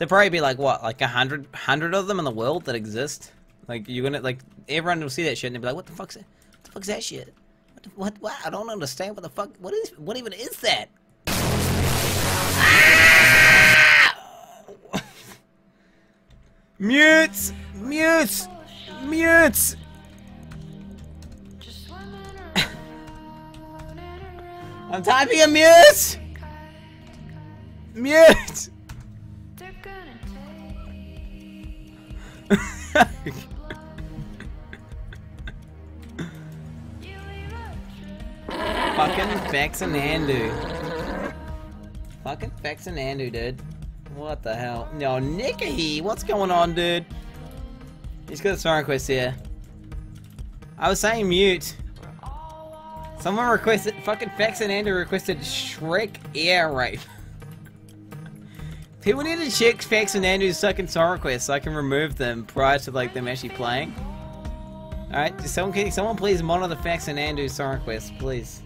There'd probably be like what, like a hundred, hundred of them in the world that exist. Like you're gonna like everyone will see that shit and they'll be like, what the fuck's that? What the fuck's that shit? What? The, what? What? I don't understand. What the fuck? What is? What even is that? Mutes! Mutes! Mutes! I'm typing a mute! Mute! Fucking Faxanadu. Fucking Faxanadu, dude. What the hell? No, Nicky! What's going on, dude? He's got a song request here. I was saying mute. Someone requested, fucking Faxanadu requested Shrek ear rape. People need to check Faxanadu's second song requests so I can remove them prior to like them actually playing. Alright, someone, can someone please monitor Vex and song requests, please.